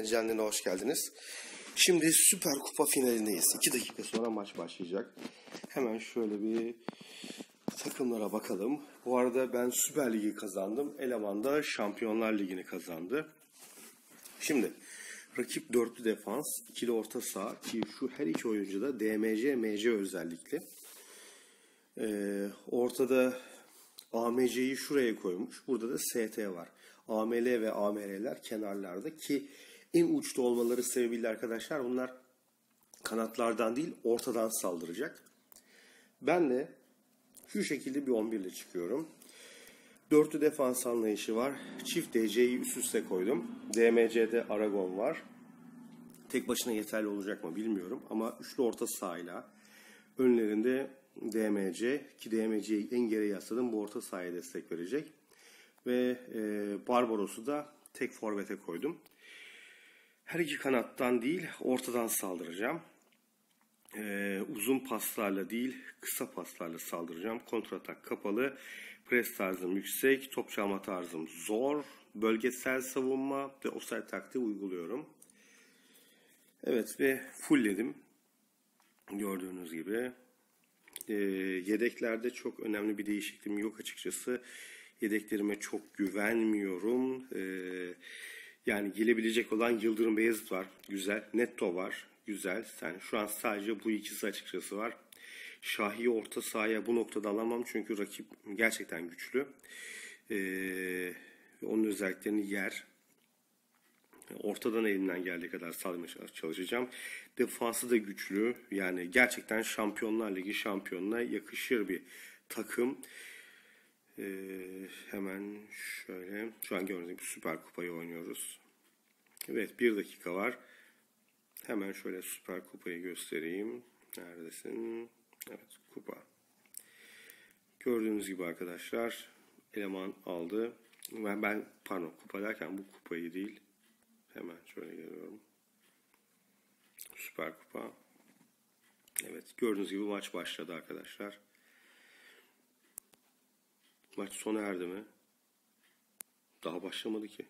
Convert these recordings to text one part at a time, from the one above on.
Menajerliğine hoş geldiniz. Şimdi Süper Kupa finalindeyiz. 2 dakika sonra maç başlayacak. Hemen şöyle bir takımlara bakalım. Bu arada ben Süper Ligi kazandım. Eleman da Şampiyonlar Ligi'ni kazandı. Şimdi rakip dörtlü defans, ikili orta saha ki şu her iki oyuncu da DMC, MC özellikle. Ee, ortada AMC'yi şuraya koymuş. Burada da ST var. AML ve AMR'ler kenarlarda ki en uçta olmaları sebebiyle arkadaşlar bunlar kanatlardan değil ortadan saldıracak. Ben de şu şekilde bir 11 ile çıkıyorum. Dörtlü defans anlayışı var. Çift DC'yi üst üste koydum. DMC'de Aragon var. Tek başına yeterli olacak mı bilmiyorum ama üçlü orta sahayla önlerinde DMC ki DMC'yi en geriye yasladım bu orta sahaya destek verecek. Ve e, Barbaros'u da tek forvete koydum. Her iki kanattan değil ortadan saldıracağım. Ee, uzun paslarla değil kısa paslarla saldıracağım. Kontratak kapalı. Pres tarzım yüksek. Top çalma tarzım zor. Bölgesel savunma ve offside taktiği uyguluyorum. Evet ve fullledim. Gördüğünüz gibi. Ee, yedeklerde çok önemli bir değişikliğim yok açıkçası. Yedeklerime çok güvenmiyorum. Ee, yani gelebilecek olan Yıldırım Beyazıt var. Güzel. Netto var. Güzel. Yani şu an sadece bu ikisi açıkçası var. Şahi orta sahaya bu noktada alamam çünkü rakip gerçekten güçlü. Ee, onun özelliklerini yer. Ortadan elimden geldiği kadar sağlamaya çalışacağım. Defansı da güçlü. Yani gerçekten Şampiyonlar Ligi şampiyonuna yakışır bir takım. Ee, hemen şöyle. Şu an gördüğünüz gibi Süper Kupayı oynuyoruz. Evet bir dakika var. Hemen şöyle Süper Kupayı göstereyim. Neredesin? Evet kupa. Gördüğünüz gibi arkadaşlar eleman aldı. Ben, ben pardon kupa derken bu kupayı değil. Hemen şöyle geliyorum. Süper Kupa. Evet gördüğünüz gibi maç başladı arkadaşlar. Maç sona erdi mi? Daha başlamadı ki.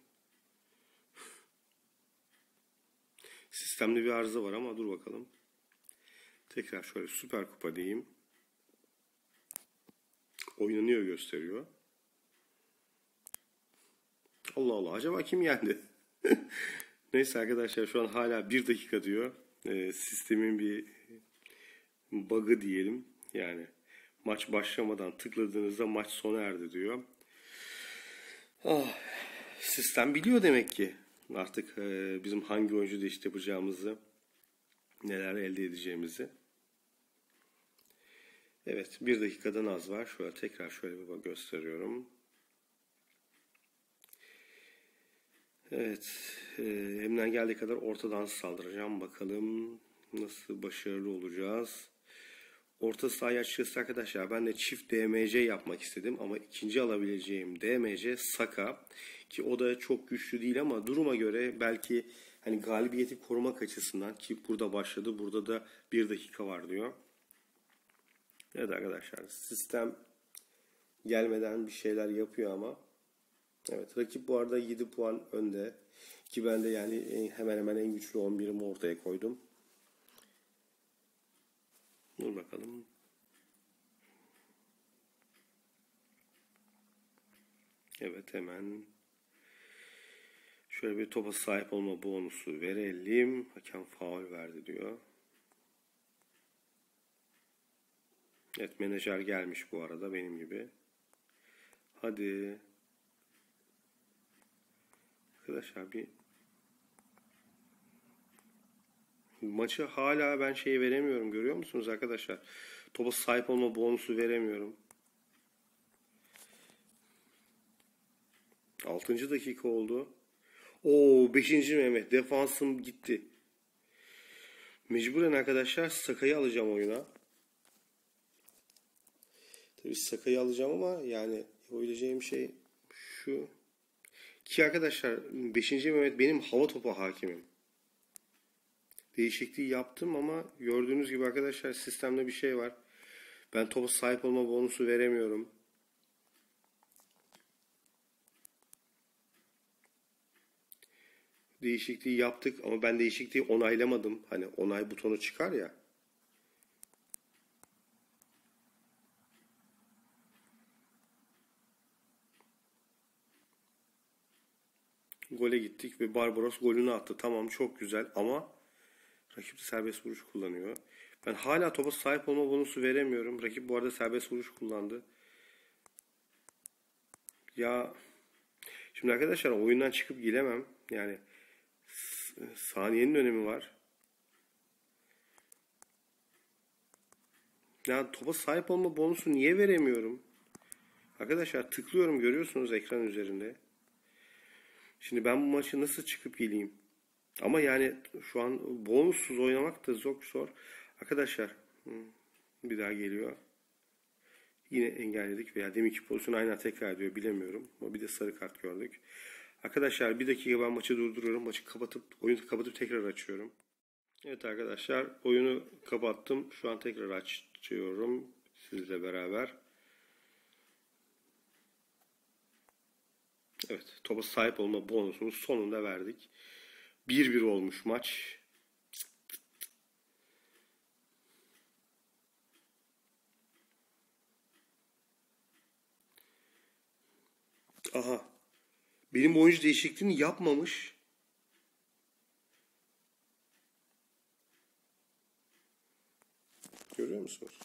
Sistemde bir arıza var ama dur bakalım. Tekrar şöyle Süper Kupa diyeyim. Oynanıyor gösteriyor. Allah Allah acaba kim yendi? Neyse arkadaşlar şu an hala bir dakika diyor. Ee, sistemin bir bug'ı diyelim. Yani maç başlamadan tıkladığınızda maç sona erdi diyor. Ah, sistem biliyor demek ki artık e, bizim hangi oyuncu değişti yapacağımızı, neler elde edeceğimizi. Evet, bir dakikadan az var. Şöyle tekrar şöyle bir gösteriyorum. Evet, e, elimden geldiği kadar ortadan saldıracağım. Bakalım nasıl başarılı olacağız. Orta sahaya açıkçası arkadaşlar ben de çift DMC yapmak istedim ama ikinci alabileceğim DMC Saka ki o da çok güçlü değil ama duruma göre belki hani galibiyeti korumak açısından ki burada başladı burada da bir dakika var diyor. Evet arkadaşlar sistem gelmeden bir şeyler yapıyor ama evet rakip bu arada 7 puan önde ki ben de yani hemen hemen en güçlü 11'imi ortaya koydum. Dur bakalım. Evet hemen şöyle bir topa sahip olma bonusu verelim. Hakem faul verdi diyor. Evet menajer gelmiş bu arada benim gibi. Hadi. Arkadaşlar bir Maçı hala ben şey veremiyorum görüyor musunuz arkadaşlar? Topa sahip olma bonusu veremiyorum. 6. dakika oldu. Oo 5. Mehmet defansım gitti. Mecburen arkadaşlar Sakay'ı alacağım oyuna. Tabii Sakay'ı alacağım ama yani yapabileceğim şey şu. Ki arkadaşlar 5. Mehmet benim hava topu hakimim değişikliği yaptım ama gördüğünüz gibi arkadaşlar sistemde bir şey var. Ben topa sahip olma bonusu veremiyorum. değişikliği yaptık ama ben değişikliği onaylamadım. Hani onay butonu çıkar ya. Gole gittik ve Barbaros golünü attı. Tamam çok güzel ama rakip de serbest vuruş kullanıyor. Ben hala topa sahip olma bonusu veremiyorum. Rakip bu arada serbest vuruş kullandı. Ya şimdi arkadaşlar oyundan çıkıp gidemem. Yani saniyenin önemi var. Ya topa sahip olma bonusu niye veremiyorum? Arkadaşlar tıklıyorum görüyorsunuz ekran üzerinde. Şimdi ben bu maçı nasıl çıkıp geleyim? Ama yani şu an bonussuz oynamak da çok zor. Arkadaşlar bir daha geliyor. Yine engelledik veya deminki pozisyon aynen tekrar ediyor bilemiyorum. Ama bir de sarı kart gördük. Arkadaşlar bir dakika ben maçı durduruyorum. Maçı kapatıp oyunu kapatıp tekrar açıyorum. Evet arkadaşlar oyunu kapattım. Şu an tekrar açıyorum sizle beraber. Evet topa sahip olma bonusunu sonunda verdik. 1-1 olmuş maç. Aha. Benim oyuncu değişikliğini yapmamış. Görüyor musunuz?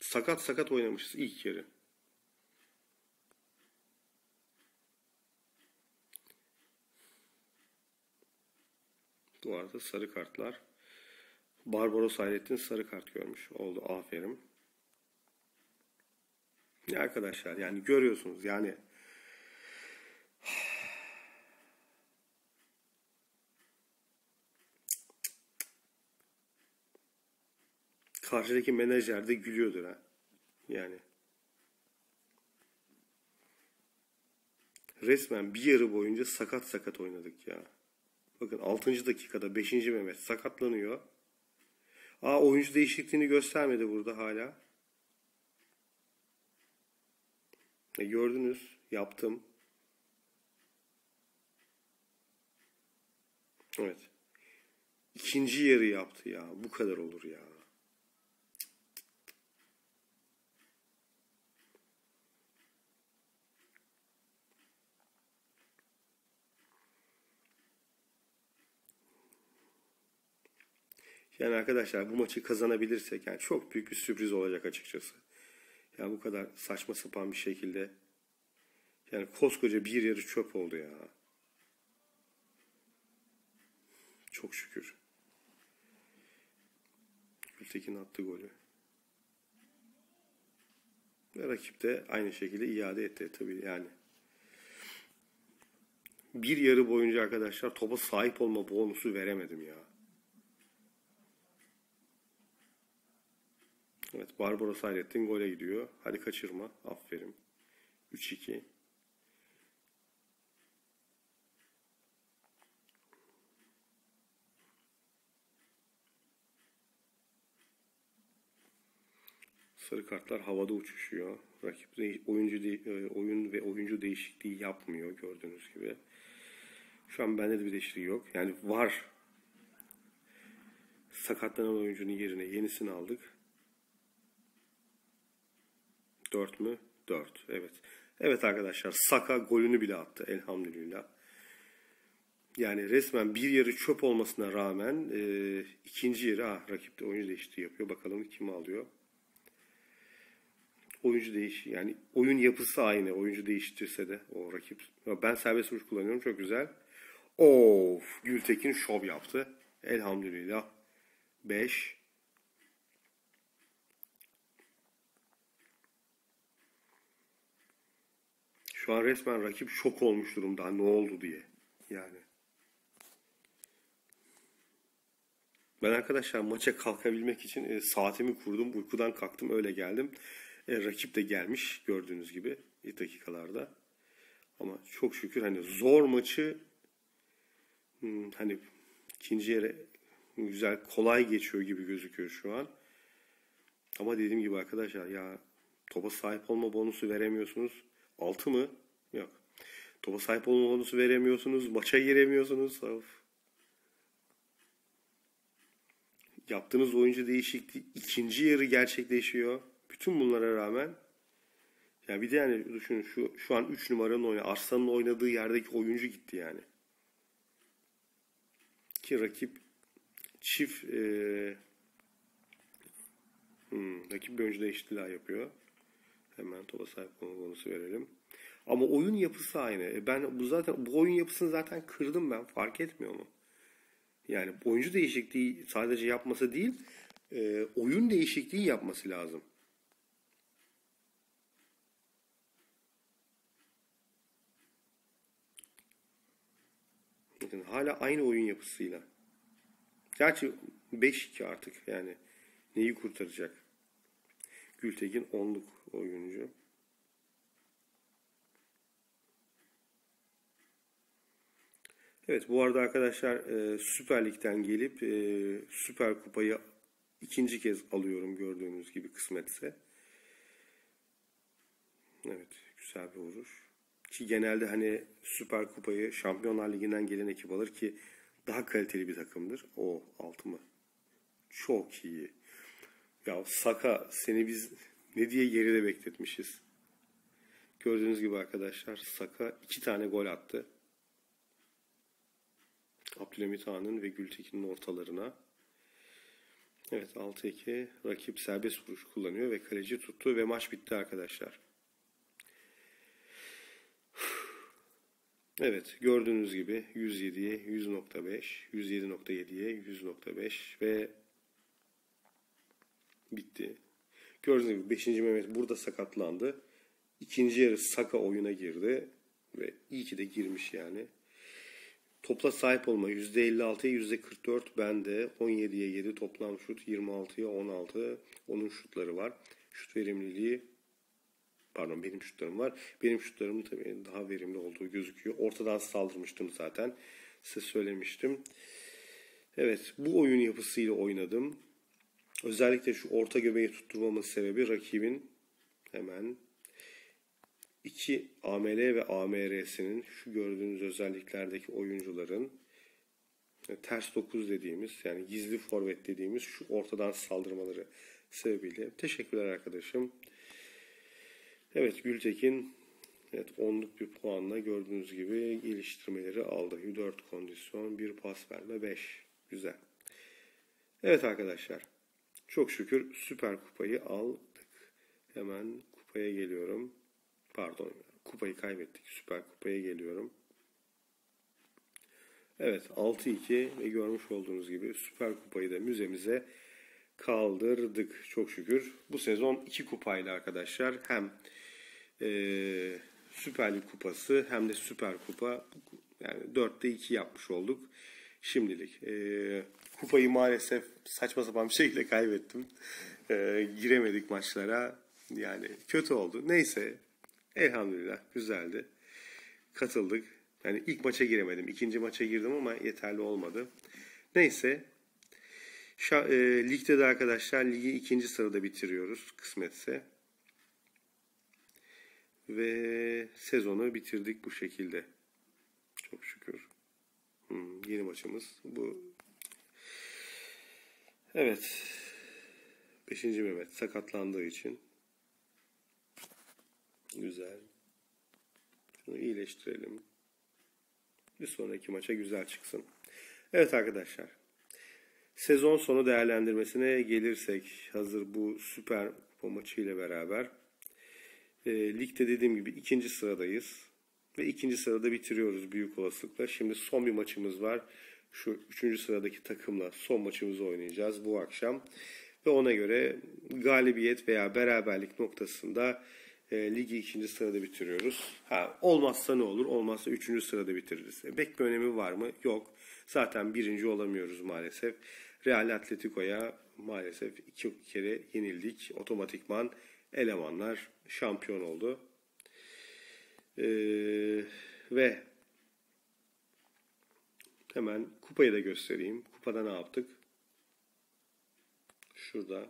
Sakat sakat oynamışız ilk yarı. Bu arada sarı kartlar. Barbaros Hayrettin sarı kart görmüş oldu. Aferin. Ya arkadaşlar yani görüyorsunuz yani karşıdaki menajer de gülüyordur ha. Yani resmen bir yarı boyunca sakat sakat oynadık ya. Bakın 6. dakikada 5. Mehmet sakatlanıyor. Aa oyuncu değişikliğini göstermedi burada hala. E, gördünüz. Yaptım. Evet. İkinci yarı yaptı ya. Bu kadar olur ya. Yani arkadaşlar bu maçı kazanabilirsek yani çok büyük bir sürpriz olacak açıkçası. Ya bu kadar saçma sapan bir şekilde yani koskoca bir yarı çöp oldu ya. Çok şükür. Gültekin attı golü. Ve rakip de aynı şekilde iade etti tabii yani. Bir yarı boyunca arkadaşlar topa sahip olma bonusu veremedim ya. Evet Barbaros Hayrettin gole gidiyor. Hadi kaçırma. Aferin. 3-2. Sarı kartlar havada uçuşuyor. Rakip de, oyuncu de, e, oyun ve oyuncu değişikliği yapmıyor gördüğünüz gibi. Şu an bende de bir değişikliği yok. Yani var. Sakatlanan oyuncunun yerine yenisini aldık. 4 mü? 4. Evet. Evet arkadaşlar Saka golünü bile attı elhamdülillah. Yani resmen bir yarı çöp olmasına rağmen e, ikinci yarı ah, rakip de oyuncu değişikliği yapıyor. Bakalım kim alıyor. Oyuncu değiş yani oyun yapısı aynı. Oyuncu değiştirse de o rakip. Ben serbest vuruş kullanıyorum çok güzel. Of Gültekin şov yaptı. Elhamdülillah. 5 Şu an resmen rakip şok olmuş durumda ne oldu diye. Yani. Ben arkadaşlar maça kalkabilmek için e, saatimi kurdum. Uykudan kalktım öyle geldim. E, rakip de gelmiş gördüğünüz gibi ilk dakikalarda. Ama çok şükür hani zor maçı hmm, hani ikinci yere güzel kolay geçiyor gibi gözüküyor şu an. Ama dediğim gibi arkadaşlar ya topa sahip olma bonusu veremiyorsunuz. 6 mı? Yok. Topa sahip olma bonusu veremiyorsunuz. Maça giremiyorsunuz. Of. Yaptığınız oyuncu değişikliği ikinci yarı gerçekleşiyor. Bütün bunlara rağmen ya bir de yani düşünün şu şu an 3 numaranın oynadığı Arslan'ın oynadığı yerdeki oyuncu gitti yani. Ki rakip çift e, hmm, rakip bir oyuncu istila yapıyor. Hemen topa sahip olma bonusu verelim. Ama oyun yapısı aynı. E ben bu zaten bu oyun yapısını zaten kırdım ben. Fark etmiyor mu? Yani oyuncu değişikliği sadece yapması değil, e, oyun değişikliği yapması lazım. Bakın hala aynı oyun yapısıyla. Gerçi 5-2 artık yani. Neyi kurtaracak? Gültekin 10'luk oyuncu. Evet bu arada arkadaşlar e, Süper Lig'den gelip e, Süper Kupayı ikinci kez alıyorum gördüğünüz gibi kısmetse. Evet güzel bir vuruş. Ki genelde hani Süper Kupayı Şampiyonlar Ligi'nden gelen ekip alır ki daha kaliteli bir takımdır. O altı mı? Çok iyi. Ya Saka seni biz ne diye geride bekletmişiz. Gördüğünüz gibi arkadaşlar Saka iki tane gol attı. Abdülhamit Han'ın ve Gültekin'in ortalarına. Evet 6-2 rakip serbest vuruş kullanıyor ve kaleci tuttu ve maç bitti arkadaşlar. Evet gördüğünüz gibi 107'ye 100.5, 107.7'ye 100.5 ve bitti. Gördüğünüz gibi 5. Mehmet burada sakatlandı. İkinci yarı Saka oyuna girdi ve iyi ki de girmiş yani. Topla sahip olma %56'ya %44 bende 17'ye 7 toplam şut 26'ya 16 onun şutları var. Şut verimliliği pardon benim şutlarım var. Benim şutlarım tabii daha verimli olduğu gözüküyor. Ortadan saldırmıştım zaten. Size söylemiştim. Evet bu oyun yapısıyla oynadım. Özellikle şu orta göbeği tutturmamın sebebi rakibin hemen iki AML ve AMR'sinin şu gördüğünüz özelliklerdeki oyuncuların ters 9 dediğimiz yani gizli forvet dediğimiz şu ortadan saldırmaları sebebiyle. Teşekkürler arkadaşım. Evet Gültekin evet 10'luk bir puanla gördüğünüz gibi geliştirmeleri aldı. 4 kondisyon, 1 pas verme, 5. Güzel. Evet arkadaşlar. Çok şükür Süper Kupayı aldık. Hemen kupaya geliyorum. Pardon. Kupayı kaybettik. Süper Kupaya geliyorum. Evet 6-2 ve görmüş olduğunuz gibi Süper Kupayı da müzemize kaldırdık çok şükür. Bu sezon iki kupayla arkadaşlar hem e, Süper Lig kupası hem de Süper Kupa yani 4'te 2 yapmış olduk şimdilik. E, kupayı maalesef saçma sapan bir şekilde kaybettim. E, giremedik maçlara. Yani kötü oldu. Neyse elhamdülillah güzeldi. Katıldık. Yani ilk maça giremedim. ikinci maça girdim ama yeterli olmadı. Neyse. Şa, e, ligde de arkadaşlar ligi ikinci sırada bitiriyoruz kısmetse. Ve sezonu bitirdik bu şekilde. Çok şükür. Hmm, yeni maçımız bu. Evet. Beşinci Mehmet sakatlandığı için. Güzel. Şunu iyileştirelim. Bir sonraki maça güzel çıksın. Evet arkadaşlar. Sezon sonu değerlendirmesine gelirsek hazır bu süper kupa maçı ile beraber e, ligde dediğim gibi ikinci sıradayız ve ikinci sırada bitiriyoruz büyük olasılıkla. Şimdi son bir maçımız var. Şu üçüncü sıradaki takımla son maçımızı oynayacağız bu akşam ve ona göre galibiyet veya beraberlik noktasında e, ligi ikinci sırada bitiriyoruz. Ha, olmazsa ne olur? Olmazsa üçüncü sırada bitiririz. E, bir önemi var mı? Yok. Zaten birinci olamıyoruz maalesef. Real Atletico'ya maalesef iki kere yenildik. Otomatikman elemanlar şampiyon oldu. Ee, ve hemen kupayı da göstereyim. Kupada ne yaptık? Şurada.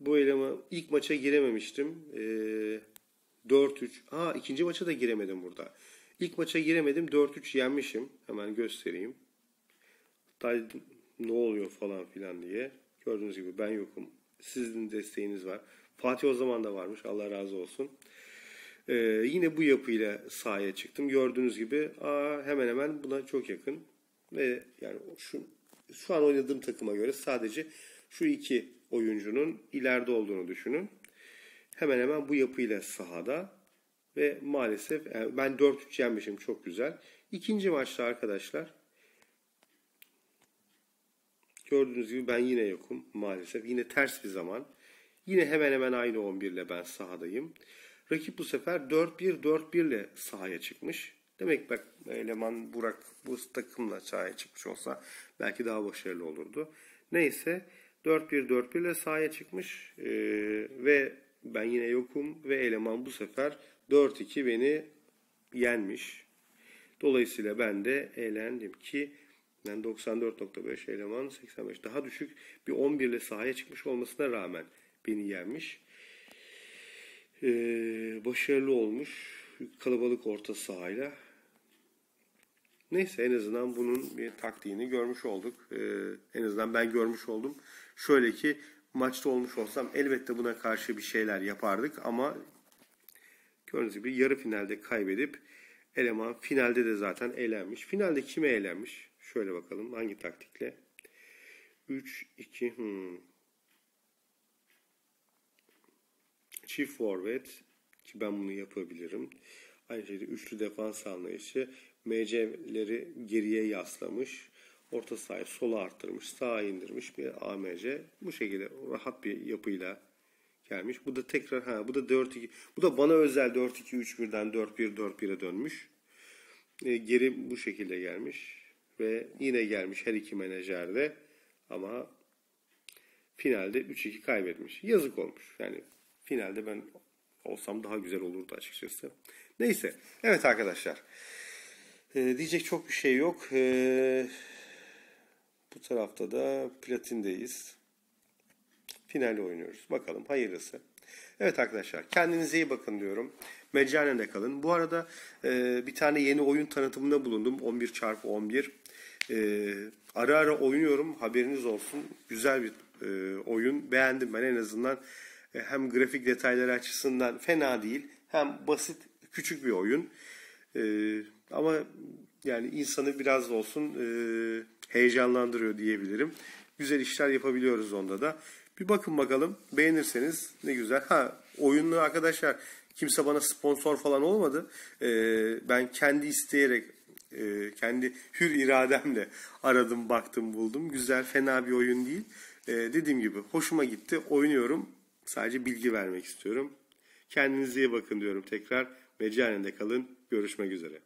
Bu eleman ilk maça girememiştim. Ee, 4-3. Aa ikinci maça da giremedim burada. İlk maça giremedim. 4-3 yenmişim. Hemen göstereyim. Hatta ne oluyor falan filan diye. Gördüğünüz gibi ben yokum. Sizin desteğiniz var. Fatih o zaman da varmış. Allah razı olsun. Ee, yine bu yapıyla sahaya çıktım. Gördüğünüz gibi aa, hemen hemen buna çok yakın. Ve yani şu, şu an oynadığım takıma göre sadece şu iki oyuncunun ileride olduğunu düşünün. Hemen hemen bu yapıyla sahada ve maalesef yani ben 4-3 yenmişim çok güzel. İkinci maçta arkadaşlar gördüğünüz gibi ben yine yokum maalesef. Yine ters bir zaman. Yine hemen hemen aynı 11 ile ben sahadayım. Rakip bu sefer 4-1-4-1 ile sahaya çıkmış. Demek bak eleman Burak bu takımla sahaya çıkmış olsa belki daha başarılı olurdu. Neyse 4-1-4-1 ile sahaya çıkmış ee, ve ben yine yokum ve eleman bu sefer 4-2 beni yenmiş. Dolayısıyla ben de eğlendim ki ben 94.5 eleman 85 daha düşük bir 11 ile sahaya çıkmış olmasına rağmen beni yenmiş. Ee, başarılı olmuş kalabalık orta sahayla. Neyse en azından bunun bir taktiğini görmüş olduk. Ee, en azından ben görmüş oldum. Şöyle ki maçta olmuş olsam elbette buna karşı bir şeyler yapardık ama gördüğünüz gibi yarı finalde kaybedip eleman finalde de zaten eğlenmiş. Finalde kime eğlenmiş? Şöyle bakalım hangi taktikle? 3 2 hmm. Çift forvet ki ben bunu yapabilirim. Aynı şekilde üçlü defans anlayışı. MC'leri geriye yaslamış. Orta sahayı sola arttırmış. Sağa indirmiş bir AMC. Bu şekilde rahat bir yapıyla gelmiş. Bu da tekrar ha bu da 4-2. Bu da bana özel 4-2-3-1'den 4-1-4-1'e dönmüş. E, geri bu şekilde gelmiş. Ve yine gelmiş her iki menajerde. Ama finalde 3-2 kaybetmiş. Yazık olmuş. Yani finalde ben olsam daha güzel olurdu açıkçası. Neyse. Evet arkadaşlar. Ee, diyecek çok bir şey yok. Ee, bu tarafta da platindeyiz. Finali oynuyoruz. Bakalım hayırlısı. Evet arkadaşlar kendinize iyi bakın diyorum. Meccalen de kalın. Bu arada e, bir tane yeni oyun tanıtımında bulundum. 11 çarpı 11. E, ara ara oynuyorum. Haberiniz olsun. Güzel bir e, oyun. Beğendim ben en azından. E, hem grafik detayları açısından fena değil. Hem basit küçük bir oyun. E, ama yani insanı biraz olsun e, heyecanlandırıyor diyebilirim. Güzel işler yapabiliyoruz onda da. Bir bakın bakalım. Beğenirseniz ne güzel. Ha oyunlu arkadaşlar kimse bana sponsor falan olmadı. E, ben kendi isteyerek e, kendi hür irademle aradım, baktım, buldum. Güzel, fena bir oyun değil. E, dediğim gibi hoşuma gitti. Oynuyorum. Sadece bilgi vermek istiyorum. Kendinize iyi bakın diyorum tekrar. Meccanende kalın. Görüşmek üzere.